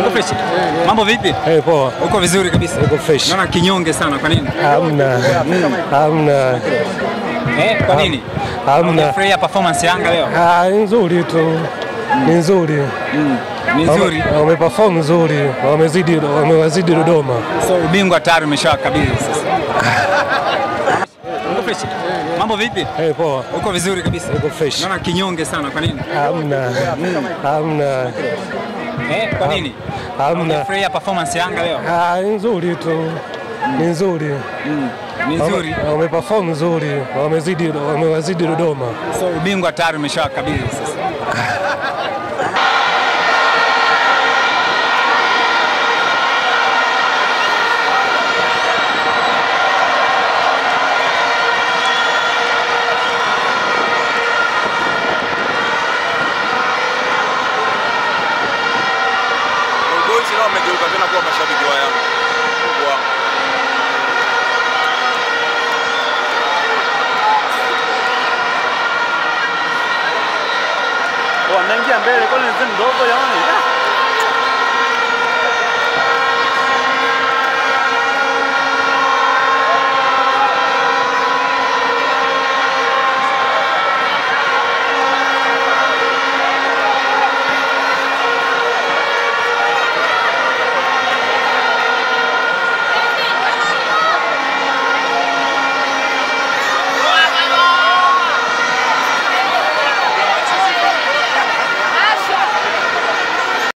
Uko fresh? Mambo vipi? Eh, poa. Uko vizuri kabisa. Uko fresh. Naona kinyonge sana kwa nini? Hamna. Hamna. Eh, kwa nini? Hamna. Unafurahia performance Yanga leo? Ah, nzuri tu. Ni nzuri. Ni nzuri. Wame- Wameperform nzuri. Wamezidi wamewazidi Dodoma. So ubingwa tayari umeshawakabidhi sasa. Uko fresh? Mambo vipi? Eh, poa. Uko vizuri kabisa. Uko fresh. Naona kinyonge sana kwa nini? Hamna. Hamna. Eh, kwa nini? Hamna. Unafurahia performance ya Yanga leo? Ah, nzuri tu. Ni nzuri. Ni Wame- nzuri. Wameperform nzuri. Wamezidi wamewazidi Dodoma. So ubingwa tayari umeshawakabidhi sasa. nao mmegeuka tena kuwa mashabiki wa Yanga. Wa- wanaingia mbele kwani ni ndogo jamani? Ah.